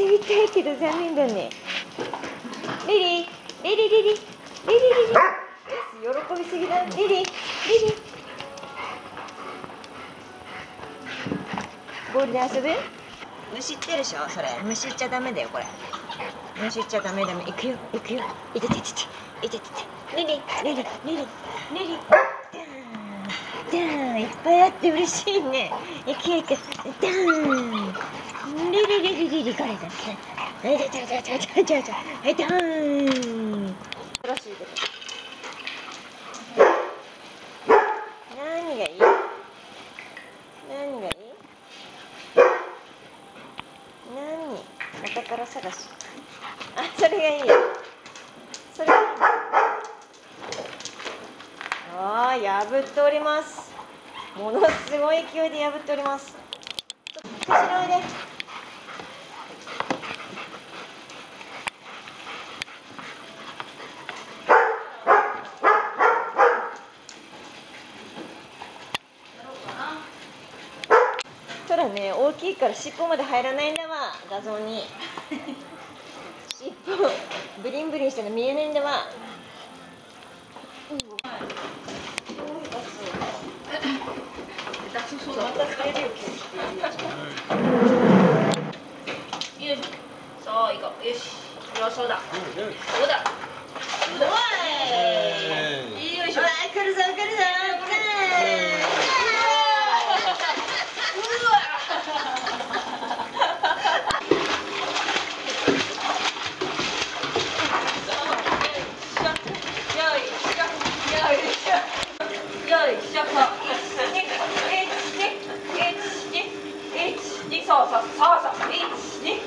してみたいけど残念だねリリーリリリリリリリリリよし喜びすぎだリリリリボールで遊ぶ虫ってるでしょそれ虫っちゃダメだよこれ虫っちゃダメダメ行くよ行くよいてててていてててリリリリリリリリリーいっぱいあって嬉しいね。いけいけダーンリリリリリリこれだはいじゃじゃじゃじゃじゃじゃじゃはいダーンよろしいです何がいい何がいい何あそれがいいよそれがいいああ破っておりますものすごい勢いで破っております。後ろおいでそらね。大きいから尻尾まで入らないんだわ。画像に。尻尾ブリンブリンしてるの見えないんだわ。そうだ、んう、うだい。よいしょ。来るぞ来るぞそうそうそうそう1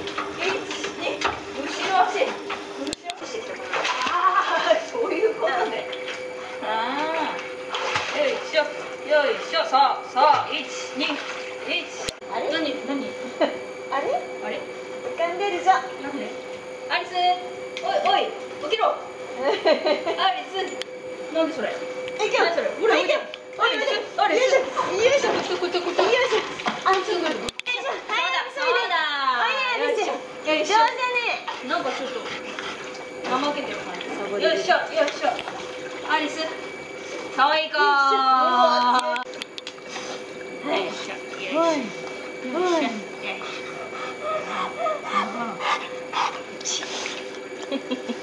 2なんそれ？いそれほらあれ。あ Hehehehe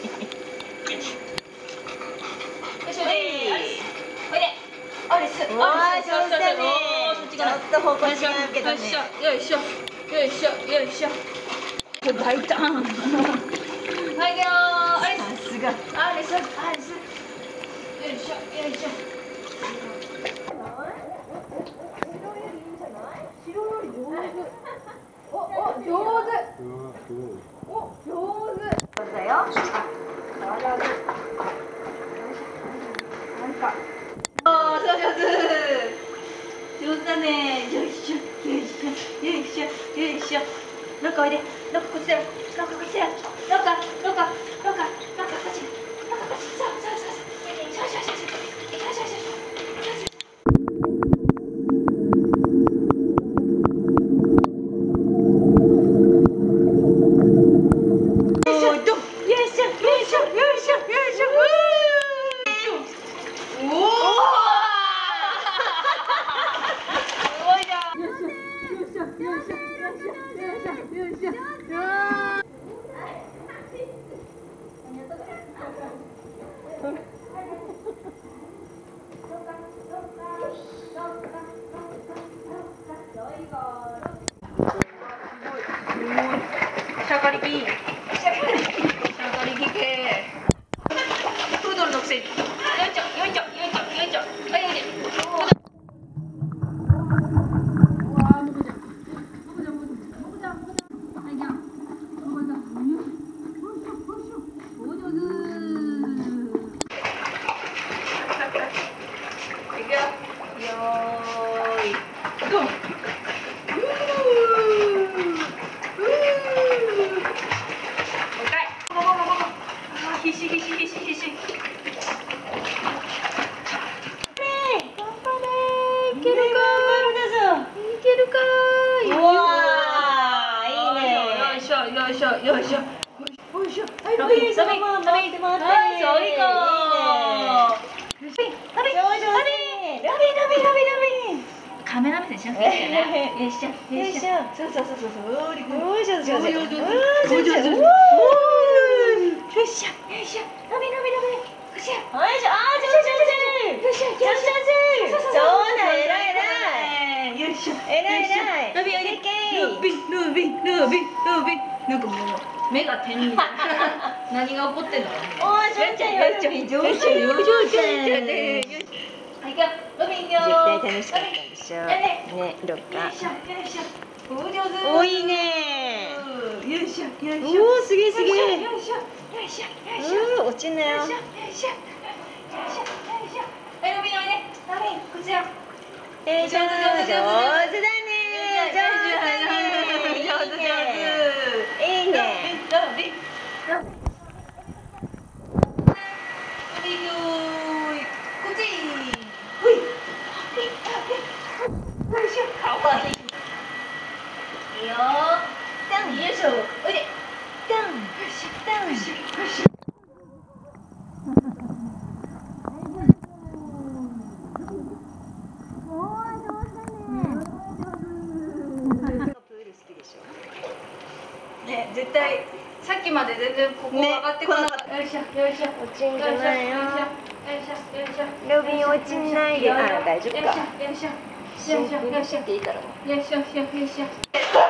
と方向違うけどねよいしょ。よいしょ。よいしょ。大胆はいよーさすがアリスアリスよいしょ。よいしょ。ビロビロビロビロビカメラ目しよいしょよいし。ょそうそうそうそう上手上手上手上手よいしょよいし。ょビビビよいし。ょあ上手上手よいしょ上手上手そうだ偉い偉いよいしょ偉い偉いビビビビビなんかもう目が点に 何が起こってんだおーしょんちゃんよしょ。んちゃんよしょ。んちゃんしょ。んちゃんいごめんよ絶しょ。よいしょ。よいしょ。上手およいしょ。よいしょ。よいしょ。よいしょ。よいしょ。ちんよいしょ。よいしょ。よいしょ。よいしょ。ち、ね向右转向右转向右转向右转向右转向右转向右转向右转向右转向右转向右转向右ここ上がってこなかった、ね、よいしょよいしょ落ちんじゃないよ。ロビン落ちないで。あ大丈夫か。よいしょよいしょよいしょよいしょ。よいしょよいしょよいしょ。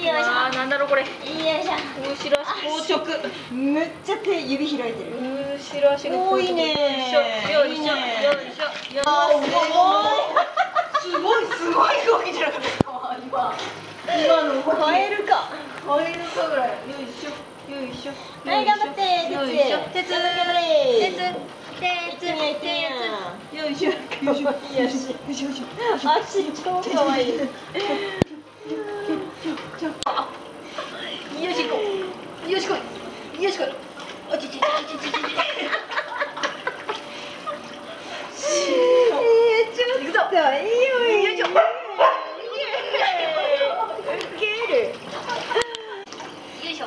いよいしょ。なんだろうこれ。いいよいしょ。後ろ足硬直むっちゃ手指開いてる。後ろ足が多いね。よいしょよいしょよいしょ。すごいすごい動きじゃなかった。今今の動き。カエルか。カエルかぐらい。よいしょよいしょ。はい頑張って鉄鉄鉄。鉄。鉄。鉄。よいしょよいしょよいしょよいしょ足超かわいいよいしょ。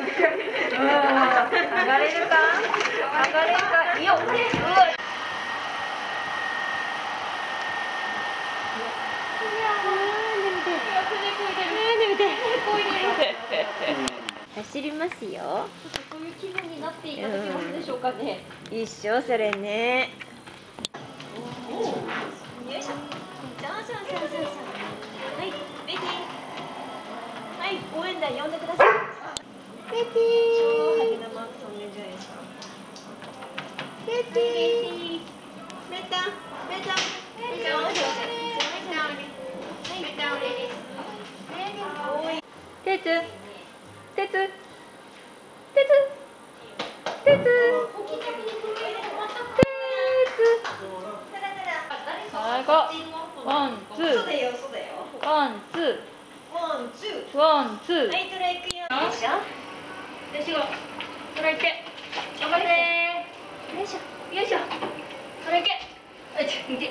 がれるか上がれるかいいよ走りますよそういう気分になっていただけますでしょうかね。いいっしょそれねよいしょそうそうそうそうそうはいベティはい応援団呼ん。でくださいワンツ。ーワンツ。ワンツ。ーーワンツ。ーよはいトライクよよいしょいしょそれいけ頑張ってよいしょ。よいしょ。それいけ。あいちょいけ